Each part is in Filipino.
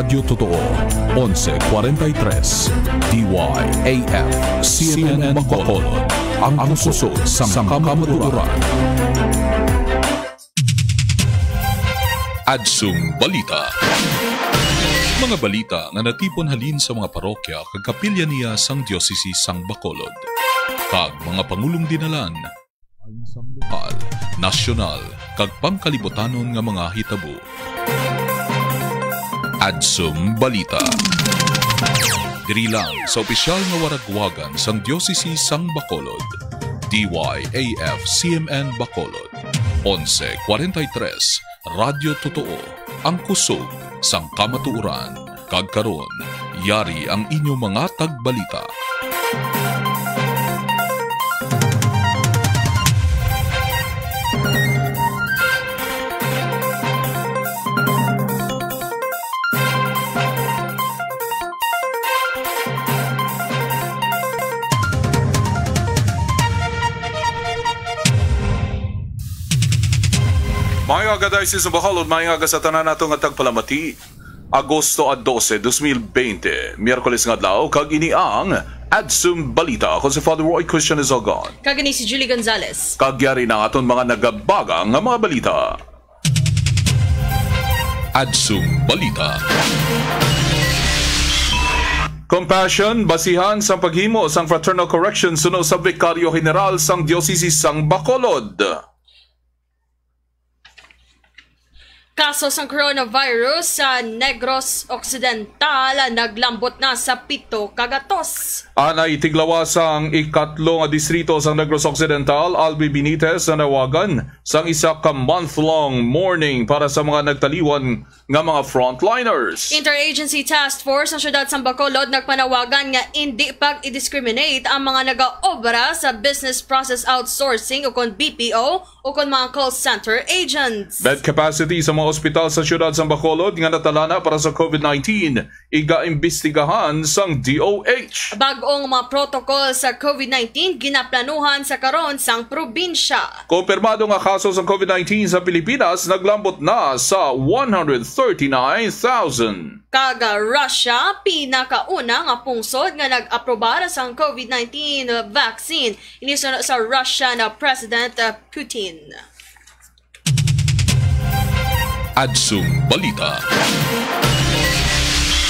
Radyo Totoo 1143 DYAF CNN Bacolod ang pusod sa kamatuturan. Adsum Balita Mga balita nga natipon halin sa mga parokya kag kapilya niya sang diocese sang Bacolod. Kag mga pangulong dinalan sang lokal, nasyonal, kag pangkalibutanon nga mga hitabo. Adsum Balita Diri sa opisyal nga waragwagan sang Diocese sang Bacolod, DYAF CMN Bacolod, 1143, Radyo Totoo, ang kusog sang kamatuuran. Kagkaron, yari ang inyong mga tagbalita. Mga kagadisis ng Bacolod, mga nga sa tanan nato nga tagpalamati. Agosto a 12, 2020, Miyerkules nga adlaw kag ini ang Adsum Balita ako si Father Roy Christian Isogon. Kagani si Julie Gonzalez. Kagyari na aton mga nagabaga nga mga balita. Adsum Balita Compassion basihan sa paghimo sang fraternal correction suno sa Vicario General sang Diocese sang Bacolod. Kaso sa coronavirus sa Negros Occidental naglambot na sa pito kagatos. Anay tiglawas ang ikatlo nga distrito sa Negros Occidental, Albi Benitez na nawagan sang isa ka month-long mourning para sa mga nagtaliwan nga mga frontliners. Interagency Task Force ng syudad sa Bacolod nagpanawagan nga hindi pag-discriminate ang mga nagaobra sa business process outsourcing o kon BPO o kon mga call center agents. Bed capacity sa mga ospital sa syudad sa Bacolod nga natalana para sa COVID-19 iga-imbestigahan sang DOH. Bagong mga protocol sa COVID-19 ginaplanuhan sa karon sang probinsya. Kumpirmado nga kaso sa COVID-19 sa Pilipinas naglambot na sa 139,000. Kaga Russia, pinakauna nga pungsod nga nag-aprobar sa COVID-19 vaccine. Inisunod sa Russia na President uh, Putin. Adsum Balita.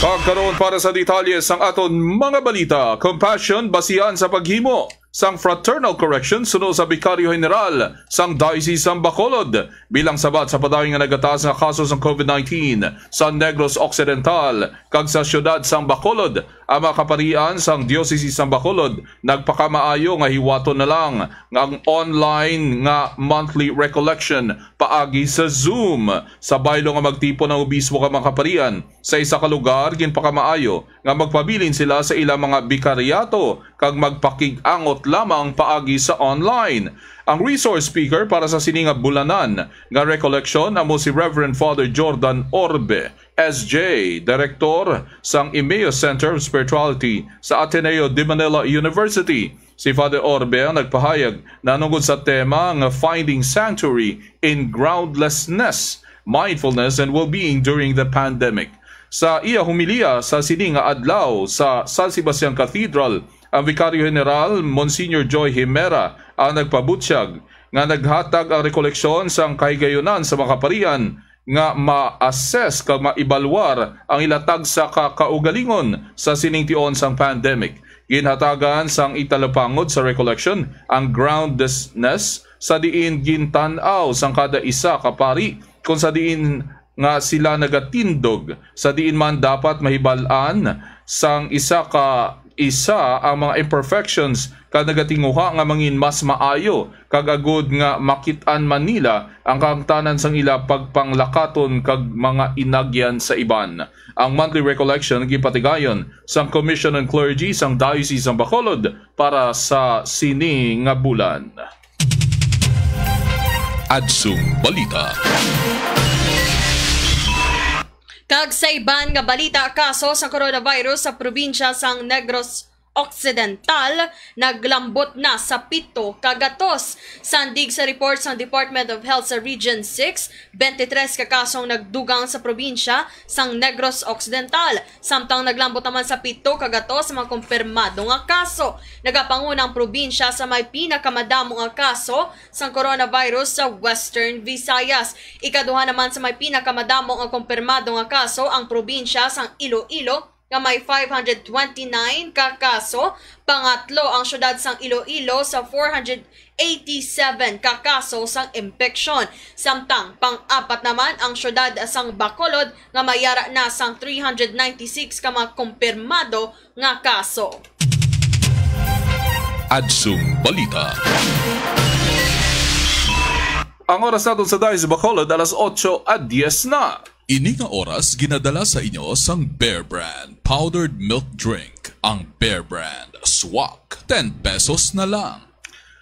Kagkaroon para sa detalye sang aton mga balita, compassion basihan sa paghimo. Sang fraternal correction sunod sa Bikaryo General sang Diocese sang Bacolod. Bilang sabat sa padayong nga nagatas nga kaso sang COVID-19 sa Negros Occidental kag sa syudad sang Bacolod ang mga kaparian sang Diocese sang Bacolod nagpakamaayo nga hiwaton na lang nga ang online nga monthly recollection paagi sa Zoom sa baylo nga magtipo ng obispo ka mga kaparian sa isa ka lugar ginpakamaayo nga magpabilin sila sa ilang mga bikaryato kag magpakig-angot lamang paagi sa online. Ang resource speaker para sa sininga bulanan nga recollection amo si Reverend Father Jordan Orbe, SJ, Director sang Imeo Center of Spirituality sa Ateneo de Manila University. Si Father Orbe ang nagpahayag na nungod sa tema nga Finding Sanctuary in Groundlessness, Mindfulness and Well-Being During the Pandemic. Sa iya humilia sa sininga adlaw sa San Sebastian Cathedral, ang Vicario General Monsignor Joy Himera ang nagpabutsyag nga naghatag ang rekoleksyon sang kahigayunan sa mga kaparian nga ma-assess kag maibalwar ang ilatag sa kakaugalingon sa siningtion sang pandemic. Ginhatagan sang italapangod sa recollection ang groundlessness sa diin gintanaw sang kada isa kapari kung sa diin nga sila nagatindog sa diin man dapat mahibalan sang isa ka isa ang mga imperfections kag nagatinguha nga mangin mas maayo kag agud nga makit-an Manila ang kangtanan sang ila pagpanglakaton kag mga inagyan sa iban. Ang monthly recollection gipatigayon sang Commission on Clergy sang Diocese ng Bacolod para sa sini nga bulan. Adsum Balita Kag sa iban nga balita kaso sa coronavirus sa probinsya sang Negros Occidental naglambot na sa pito kagatos. Sandig sa report sa Department of Health sa Region 6, 23 kakasong nagdugang sa probinsya sang Negros Occidental. Samtang naglambot naman sa pito kagatos sa mga kumpirmado nga kaso. Nagapangunang probinsya sa may pinakamadamo nga kaso sang coronavirus sa Western Visayas. Ikaduha naman sa may pinakamadamo nga kumpirmado nga kaso ang probinsya sang Iloilo nga may 529 ka kaso. Pangatlo ang syudad sang Iloilo sa 487 ka kaso sang infection. Samtang pang-apat naman ang syudad sang Bacolod nga mayara na sang 396 ka kumpirmado nga kaso. Adsum Balita. Ang oras natin sa Dice Bacolod, alas 8 at 10 na. Ini nga oras ginadala sa inyo sang Bear Brand Powdered Milk Drink. Ang Bear Brand Swak. 10 pesos na lang.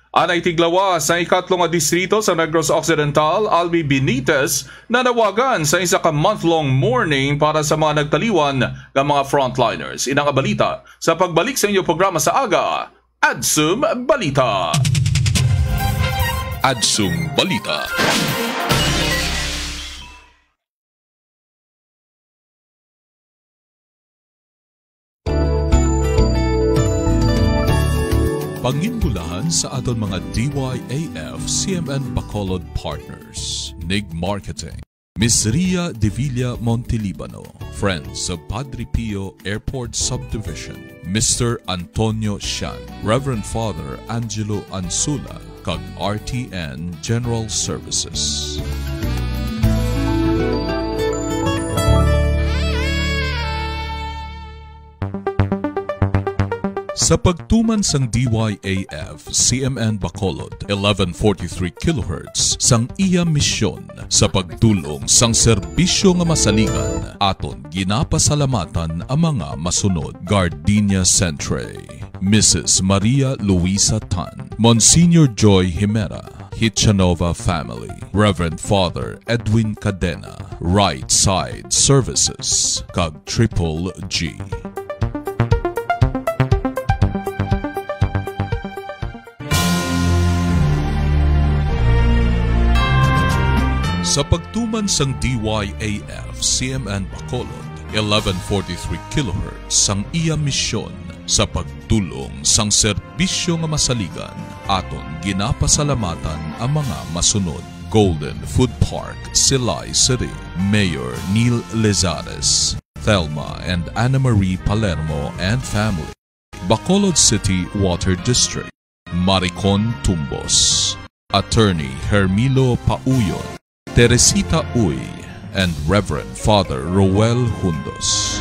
Anay tiglawa sa ikatlong distrito sa Negros Occidental, Albi Benitez, na nawagan sa isa ka month-long mourning para sa mga nagtaliwan ng mga frontliners. Inang balita sa pagbalik sa inyong programa sa aga, Adsum Balita. Adsum Balita. Panginbulahan sa aton mga DYAF CMN Bacolod Partners, NIG Marketing, Miss Ria De Villa Montelibano, Friends of Padre Pio Airport Subdivision, Mr. Antonio Shan, Reverend Father Angelo Ansula, kag RTN General Services. Sa pagtuman sang DYAF CMN Bacolod 1143 kHz sang iya misyon sa pagtulong sang serbisyo nga masaligan aton ginapasalamatan ang mga masunod Gardenia Centre Mrs. Maria Luisa Tan Monsignor Joy Himera Hitchanova family, Reverend Father Edwin Cadena, Right Side Services, kag Triple G. Sa pagtuman sang DYAF CMN Bacolod 1143 kHz sang iya misyon sa pagtulong sang serbisyo nga masaligan aton ginapasalamatan ang mga masunod. Golden Food Park, Silay City, Mayor Neil Lezares, Thelma and Anna Marie Palermo and family, Bacolod City Water District, Maricon Tumbos, Attorney Hermilo Pauyon, Teresita Uy, and Reverend Father Roel Hundos.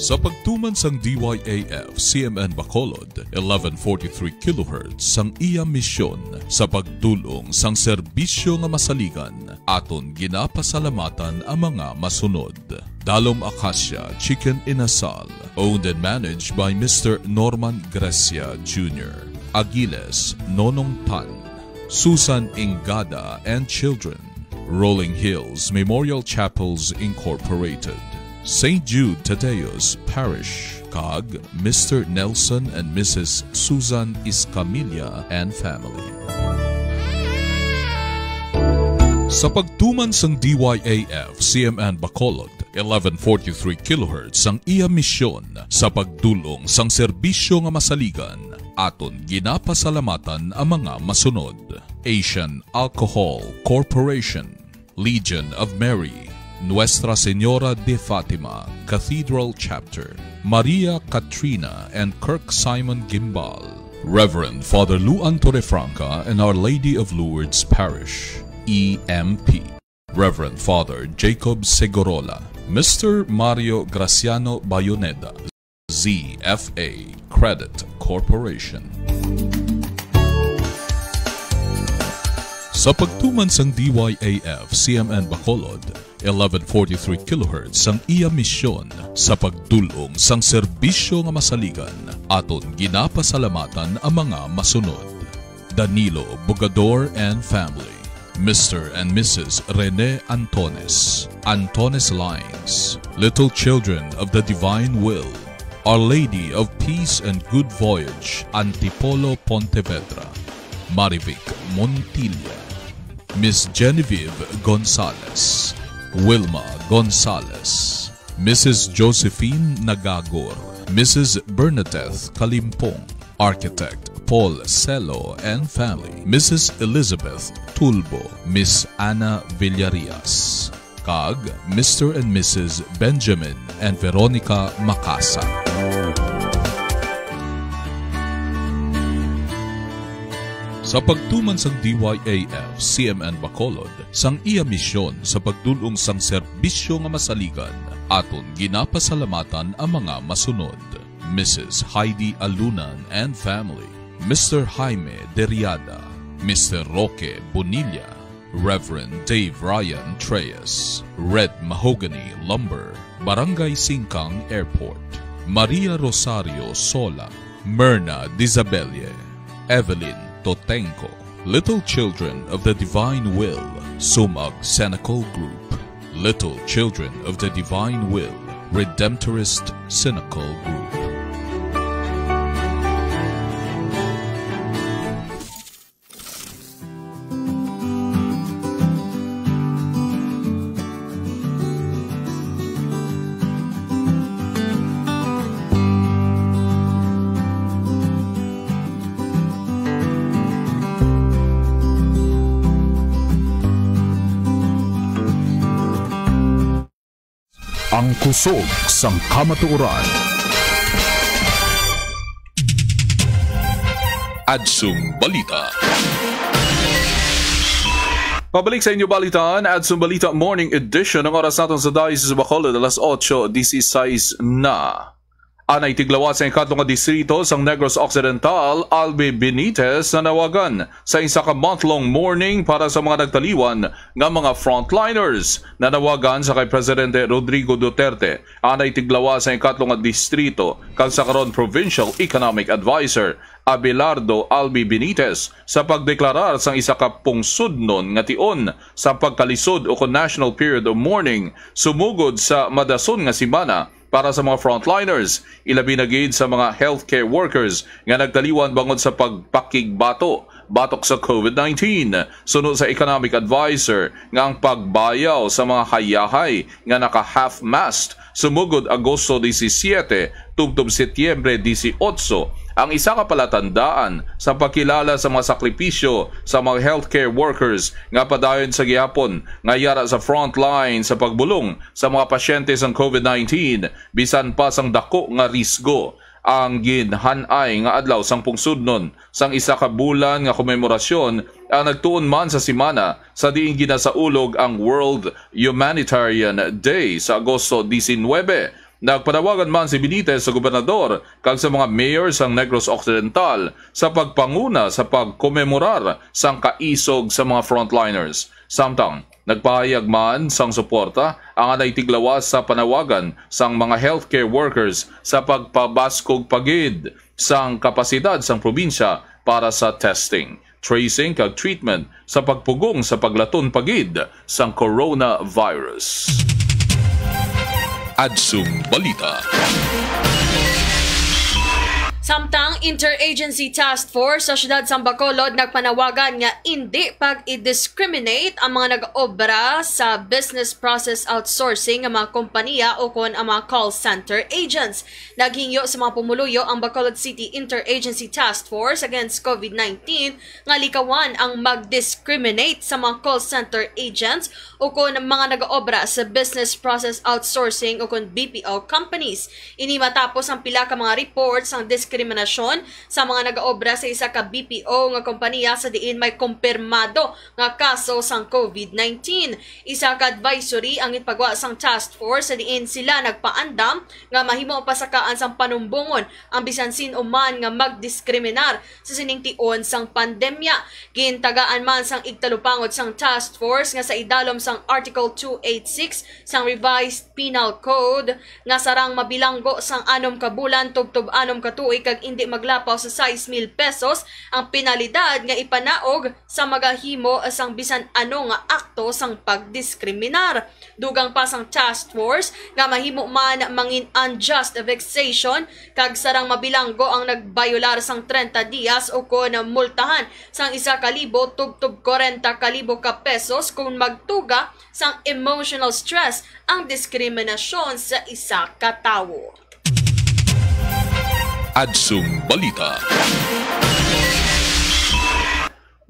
Sa pagtuman sang DYAF CMN Bacolod 1143 kHz sang iya misyon sa pagdulong sang serbisyo nga masaligan aton ginapasalamatan ang mga masunod. Dalom Acacia Chicken Inasal owned and managed by Mr. Norman Gracia Jr. Agiles Nonong Tan Susan Ingada and Children Rolling Hills Memorial Chapels Incorporated St. Jude Tadeos Parish, COG, Mr. Nelson and Mrs. Susan Iscamilla and family. Sa pagtuman sang DYAF CMN Bacolod 1143 kHz sang iya misyon sa pagdulong sang serbisyo nga masaligan aton ginapasalamatan ang mga masunod Asian Alcohol Corporation Legion of Mary Nuestra Señora de Fatima Cathedral Chapter, Maria Katrina and Kirk Simon Gimbal, Reverend Father Luan Torrefranca and Our Lady of Lourdes Parish, EMP, Reverend Father Jacob Segorola, Mr. Mario Graciano Bayoneda, ZFA Credit Corporation. Sa pagtuman sang DYAF CMN Bacolod 1143 kHz sang iya misyon sa pagdulong sang serbisyo nga masaligan aton ginapasalamatan ang mga masunod. Danilo Bugador and Family Mr. and Mrs. Rene Antones, Antones Lines, Little Children of the Divine Will, Our Lady of Peace and Good Voyage, Antipolo Pontevedra, Marivic Montilla, Miss Genevieve Gonzalez, Wilma Gonzalez, Mrs. Josephine Nagagor, Mrs. Bernadette Kalimpong, Architect Paul Celo and family, Mrs. Elizabeth Tulbo, Miss Anna Villarias, Kag, Mr. and Mrs. Benjamin and Veronica Macasa. Sa pagtuman sang DYAF CMN Bacolod, sang iya misyon sa pagdulong sang serbisyo nga masaligan, aton ginapasalamatan ang mga masunod. Mrs. Heidi Alunan and family, Mr. Jaime Deriada, Mr. Roque Bonilla, Reverend Dave Ryan Treyes, Red Mahogany Lumber, Barangay Singkang Airport, Maria Rosario Sola, Myrna Dizabelie, Evelyn Totenko, Little Children of the Divine Will, Sumag Senacol Group, Little Children of the Divine Will, Redemptorist Cynical Group. Kusog sang kamatuoran. Adsum Balita. Pabalik sa inyo balitaan at sa Balita Morning Edition ng oras natin sa Diocese of Bacolod alas 8.16 na. Anay tiglawa sa ikatlong distrito sang Negros Occidental, Albi Benitez na nawagan sa isa ka month-long mourning para sa mga nagtaliwan nga mga frontliners na nawagan sa kay Presidente Rodrigo Duterte. Anay tiglawa sa ikatlong distrito kag sa karon Provincial Economic Advisor Abelardo Albi Benitez sa pagdeklarar sang isa ka pungsudnon nga tion sa pagkalisod o national period of mourning sumugod sa madason nga simana para sa mga frontliners, ilabi na gid sa mga healthcare workers nga nagtaliwan bangod sa pagpakigbato batok sa COVID-19. Sunod sa economic advisor nga ang pagbayaw sa mga hayahay nga naka half-mast sumugod Agosto 17 tubtob Setyembre 18 ang isa ka palatandaan sa pagkilala sa mga sakripisyo sa mga healthcare workers nga padayon sa gihapon nga yara sa front line sa pagbulong sa mga pasyente sa COVID-19 bisan pa sang dako nga risgo ang ginhanay nga adlaw sang pungsudnon sang isa ka bulan nga komemorasyon ang nagtuon man sa simana sa diin ginasaulog ang World Humanitarian Day sa Agosto 19 Nagpanawagan man si Benitez sa gobernador kag sa mga mayor sang Negros Occidental sa pagpanguna sa pagkomemorar sang kaisog sa mga frontliners. Samtang nagpahayag man sang suporta ang anay tiglawas sa panawagan sang mga healthcare workers sa pagpabaskog pagid sang kapasidad sang probinsya para sa testing tracing kag treatment sa pagpugong sa paglaton pagid sang coronavirus. Adsum Balita. Samtang Interagency Task Force sa siyudad sa Bacolod nagpanawagan nga hindi pag-i-discriminate ang mga nag-obra sa business process outsourcing ng mga kompanya o kon ang mga call center agents. Naghingyo sa mga pumuluyo ang Bacolod City Interagency Task Force against COVID-19 nga likawan ang mag-discriminate sa mga call center agents o kon mga nag-obra sa business process outsourcing o kon BPO companies. Ini matapos ang pila ka mga reports ng discrimination diskriminasyon sa mga nagaobra sa isa ka BPO nga kompanya sa diin may kumpirmado nga kaso sang COVID-19. Isa ka advisory ang ipagwa sang task force sa diin sila nagpaandam nga mahimo pasakaan sang panumbungon ang bisan sin man nga magdiskriminar sa siningtion sang pandemya. Gintagaan man sang igtalupangot sang task force nga sa idalom sang Article 286 sang Revised Penal Code nga sarang mabilanggo sang anom ka bulan tubtob anom ka tuig kag indi maglapaw sa 6,000 pesos ang penalidad nga ipanaog sa magahimo sang bisan ano nga akto sang pagdiskriminar. Dugang pa sang task force nga mahimo man mangin unjust vexation kag sarang mabilanggo ang nagbayular sang 30 dias o kon multahan sang isa kalibo tugtog 40 kalibo ka pesos kung magtuga sang emotional stress ang diskriminasyon sa isa ka tawo. Adsum Balita.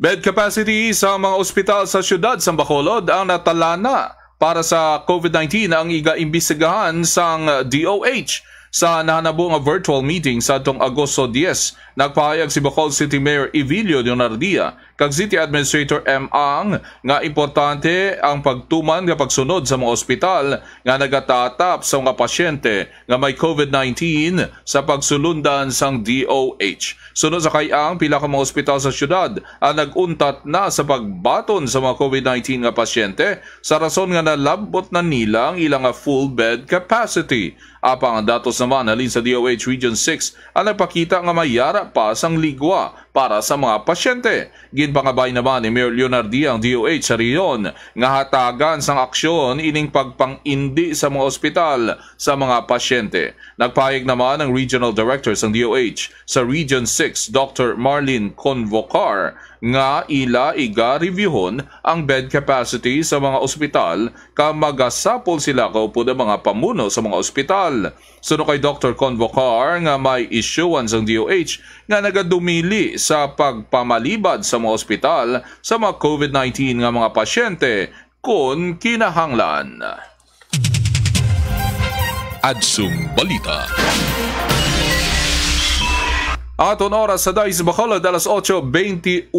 Bed capacity sa mga ospital sa siyudad sa Bacolod ang natalana para sa COVID-19 ang iga-imbisigahan sang DOH sa nahanabo nga virtual meeting sa atong Agosto 10. Nagpahayag si Bacol City Mayor Evilio Leonardia kag City Administrator M. Ang nga importante ang pagtuman nga pagsunod sa mga ospital nga nagatatap sa mga pasyente nga may COVID-19 sa pagsulundan sang DOH. Sunod sa kayang pila ka mga ospital sa syudad ang naguntat na sa pagbaton sa mga COVID-19 nga pasyente sa rason nga nalabot na nila ang ilang full bed capacity. Apang ang datos naman halin sa DOH Region 6 ang nagpakita nga mayara pa sang ligwa para sa mga pasyente. Ginpangabay naman ni Mayor Leonardi ang DOH sa riyon nga hatagan sang aksyon ining pagpang-indi sa mga ospital sa mga pasyente. Nagpahayag naman ang Regional Director ng DOH sa Region 6, Dr. Marlene Convocar, nga ila iga reviewon ang bed capacity sa mga ospital ka magasapol sila kaupo ng mga pamuno sa mga ospital. Suno kay Dr. Convocar nga may issuance ang DOH nga nagadumili sa pagpamalibad sa mga ospital sa mga COVID-19 nga mga pasyente kung kinahanglan. Adsum Balita. Ang aton oras sa Dice Bacolod alas 8.21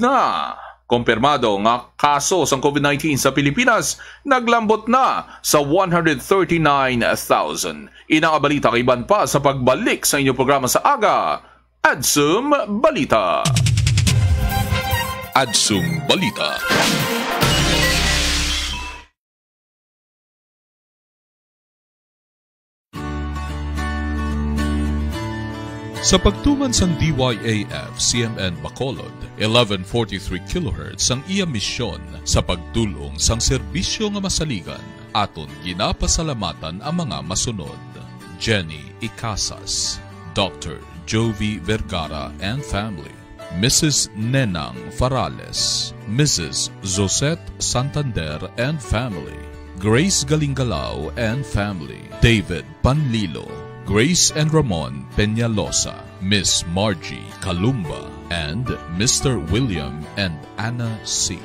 na. Kompirmado nga kaso sa COVID-19 sa Pilipinas naglambot na sa 139,000. Inang abalita kay Iban pa sa pagbalik sa inyong programa sa aga. Adsum Balita. Adsum Balita. Sa pagtuman sang DYAF CMN Bacolod, 1143 kHz ang iya misyon sa pagdulong sang serbisyo nga masaligan aton ginapasalamatan ang mga masunod. Jenny Icasas, Dr. Jovi Vergara and family, Mrs. Nenang Farales, Mrs. Zosette Santander and family, Grace Galingalao and family, David Panlilo, Grace and Ramon Peñalosa, Miss Margie Kalumba, and Mr. William and Anna C.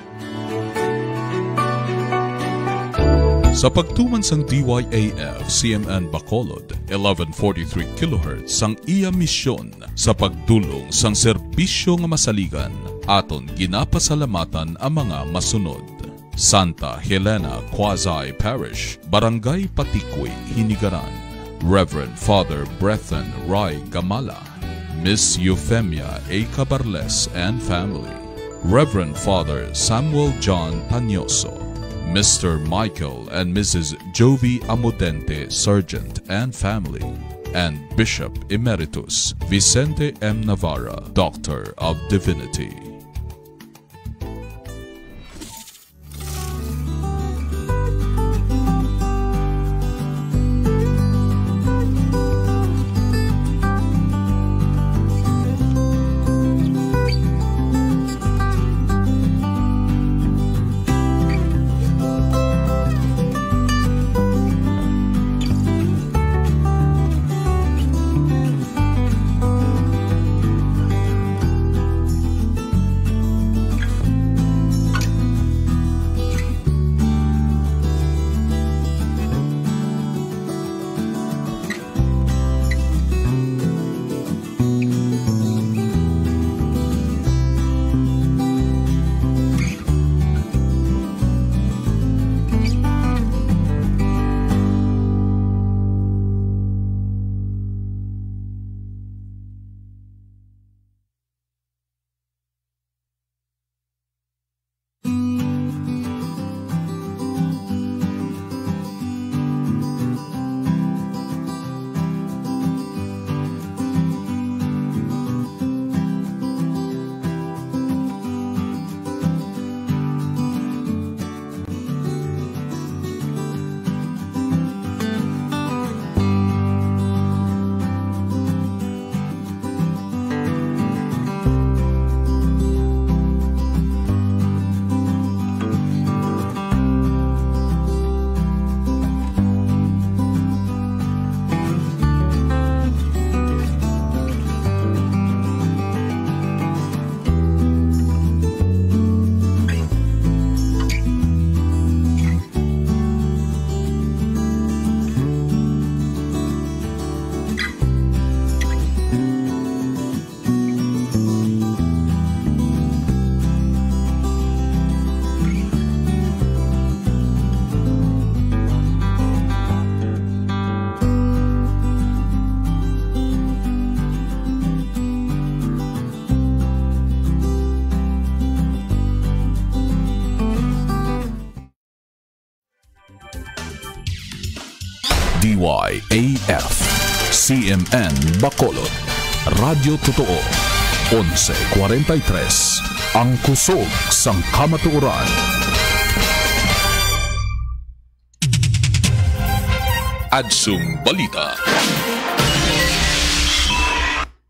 Sa pagtuman sang DYAF CMN Bacolod, 1143 kHz sang iya misyon sa pagdulong sang serbisyo nga masaligan aton ginapasalamatan ang mga masunod. Santa Helena Quasi Parish, Barangay Patikoy, Hinigaran. Reverend Father Brethren Rai Gamala, Miss Euphemia A. Cabarles and family, Reverend Father Samuel John Tanyoso, Mr. Michael and Mrs. Jovi Amodente Sergeant and family, and Bishop Emeritus Vicente M. Navarra, Doctor of Divinity. CMN Bacolod Radyo Totoo 1143 Ang kusog sang kamatuoran Adsum Balita.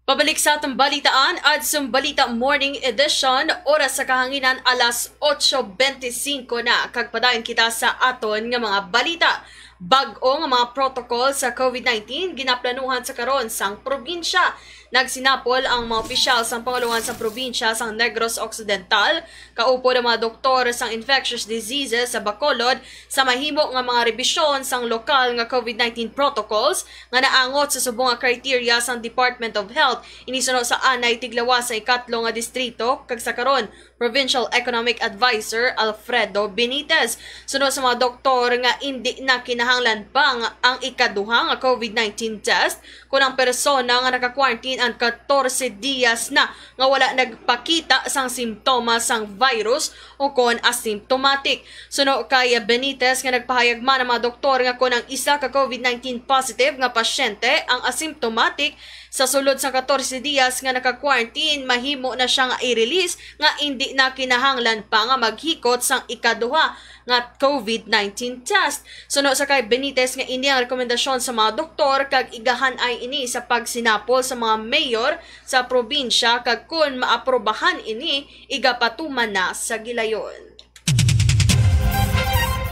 Pabalik sa atong balitaan, Adsum Balita Morning Edition, oras sa kahanginan alas 8.25 na. Kagpadayon kita sa aton nga mga balita. Bag-o nga mga protocol sa COVID-19 ginaplanuhan sa karon sang probinsya. Nagsinapol ang mga opisyal sa pangalungan sa probinsya sa Negros Occidental, kaupo ng mga doktor sa infectious diseases sa Bacolod sa mahimo nga mga rebisyon sang lokal nga COVID-19 protocols nga naangot sa subong nga criteria sa Department of Health inisunod sa anay tiglawa sa ikatlo nga distrito kag sa karon Provincial Economic Advisor Alfredo Benitez. Sunod sa mga doktor nga hindi na kinahanglan pa nga ang ikaduha nga COVID-19 test kung ang persona nga naka-quarantine 14 dias na nga wala nagpakita sang simptomas sang virus o kon asymptomatic. Suno kay Benitez nga nagpahayag man ang mga doktor nga kung ang isa ka COVID-19 positive nga pasyente ang asymptomatic sa sulod sa 14 dias nga naka-quarantine, mahimo na siya nga i-release nga hindi na kinahanglan pa nga maghikot sang ikaduha nga COVID-19 test. Suno sa kay Benitez nga ini ang rekomendasyon sa mga doktor kag igahan ay ini sa pagsinapol sa mga mayor sa probinsya kag kun maaprobahan ini igapatuman na sa gilayon.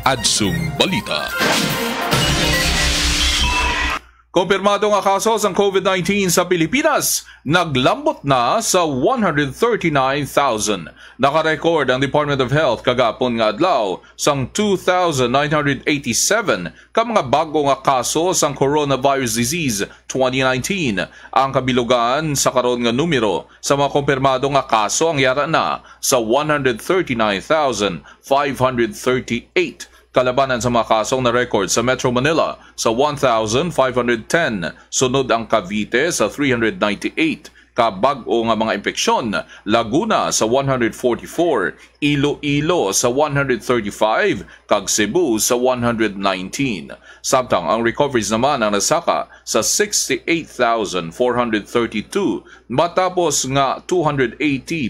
Adsum Balita. Kumpirmado nga kaso ng COVID-19 sa Pilipinas, naglambot na sa 139,000. Nakarecord ang Department of Health kagapon nga adlaw sang 2,987 ka mga bago nga kaso sang coronavirus disease 2019. Ang kabilugan sa karon nga numero sa mga kumpirmado nga kaso ang yara na sa 139,538 kalabanan sa mga kasong na record sa Metro Manila sa 1,510, sunod ang Cavite sa 398, kabag-o nga mga impeksyon, Laguna sa 144, Iloilo sa 135, kag Cebu sa 119. Samtang ang recoveries naman ang nasaka sa 68,432 matapos nga 280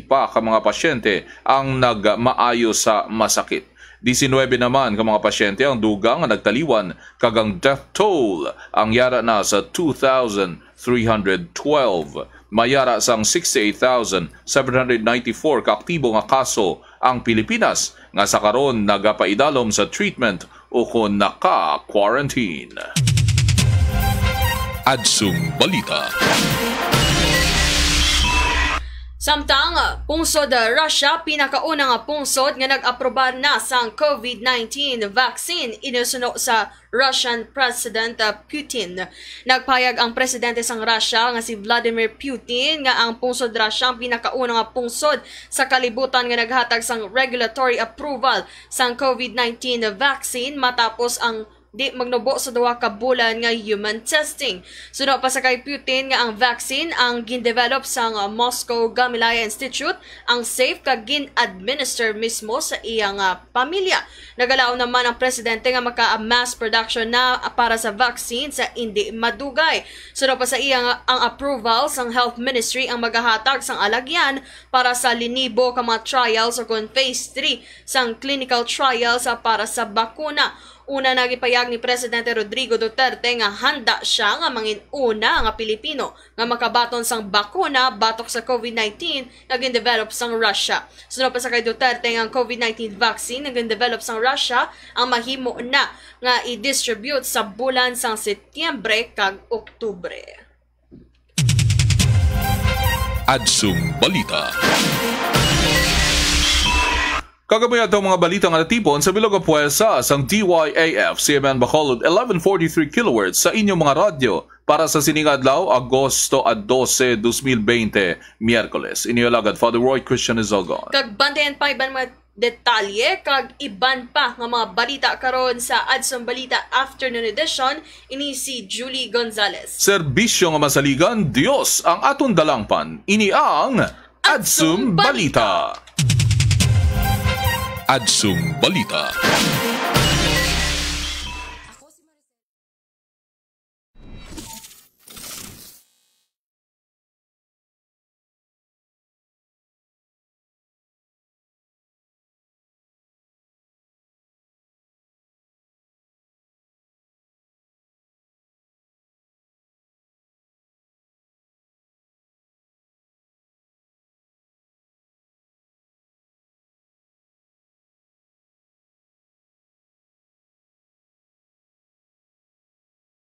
pa ka mga pasyente ang nagmaayo sa masakit. 19 naman ka mga pasyente ang dugang nga nagtaliwan kagang death toll ang yara na sa 2,312. Mayara sang 68,794 kaaktibo nga kaso ang Pilipinas nga sa karon nagapaidalom sa treatment o kung naka-quarantine. Adsum Balita. Samtang pungsod Russia pinakauna nga pungsod nga nag-aprobar na sang COVID-19 vaccine inusuno sa Russian President Putin. Nagpayag ang presidente sang Russia nga si Vladimir Putin nga ang pungsod Russia ang pinakauna nga pungsod sa kalibutan nga naghatag sang regulatory approval sang COVID-19 vaccine matapos ang di magnubo sa duha ka bulan nga human testing. Suno pa sa kay Putin nga ang vaccine ang gin-develop sa uh, Moscow Gamaleya Institute ang safe kag gin-administer mismo sa iyang uh, pamilya. Nagalaw naman ang presidente nga maka-mass production na para sa vaccine sa hindi madugay. Suno pa sa iyang ang approval sang Health Ministry ang magahatag sang alagyan para sa linibo ka mga trials o kung phase 3 sang clinical trials para sa bakuna. Una nagipayag ni Presidente Rodrigo Duterte nga handa siya nga mangin una nga Pilipino nga makabaton sang bakuna batok sa COVID-19 nga gin-develop sang Russia. Sunod pa sa kay Duterte nga ang COVID-19 vaccine nga gin-develop sang Russia ang mahimo na nga i-distribute sa bulan sang Setyembre kag Oktubre. Adsum Balita. Kagabi ato mga balita nga natipon sa bilog puwersa sang DYAF CMN Bacolod 1143 kHz sa inyong mga radyo para sa siningadlaw Agosto a 12, 2020, Miyerkules. Inialagad Father Roy Christian Izogon. Kag bantayan pa iban mga detalye kag iban pa nga mga balita karon sa Adsum Balita Afternoon Edition ini si Julie Gonzalez. Serbisyo nga masaligan, Dios ang aton dalangpan. Ini ang Adsum Balita. Adsum Balita.